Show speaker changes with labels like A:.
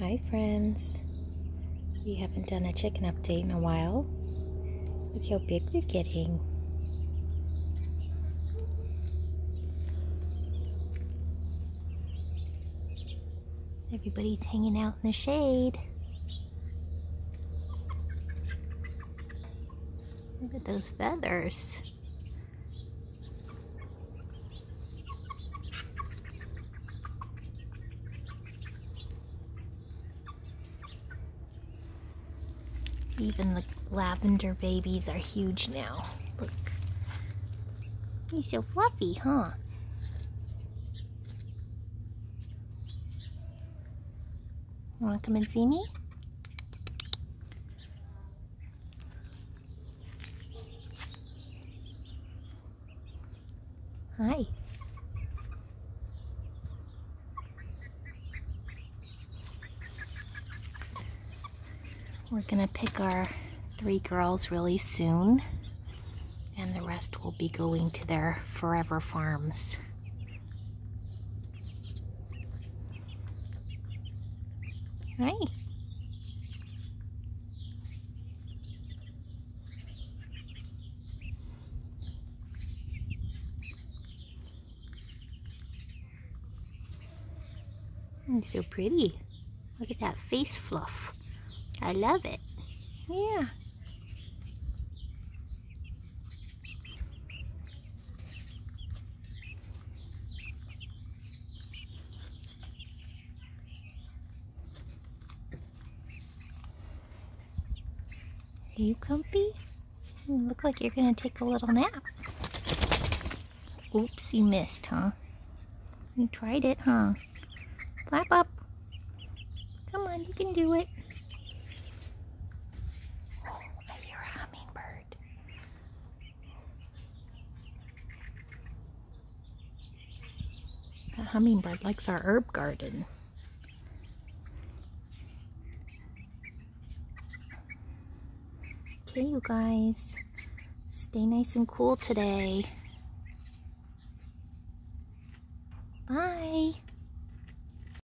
A: Hi friends. We haven't done a chicken update in a while. Look how big they're getting. Everybody's hanging out in the shade. Look at those feathers. Even the lavender babies are huge now. Look. He's so fluffy, huh? Wanna come and see me? Hi. We're gonna pick our three girls really soon and the rest will be going to their forever farms. Hi. So pretty. Look at that face fluff. I love it. Yeah. Are you comfy? You look like you're gonna take a little nap. Oops, you missed, huh? You tried it, huh? Flap up. Come on, you can do it. Oh, I hear a hummingbird. That hummingbird likes our herb garden. Okay, you guys. Stay nice and cool today. Bye.